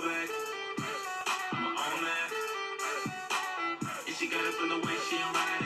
throwback. I'm on that. And she got it from the way she ride.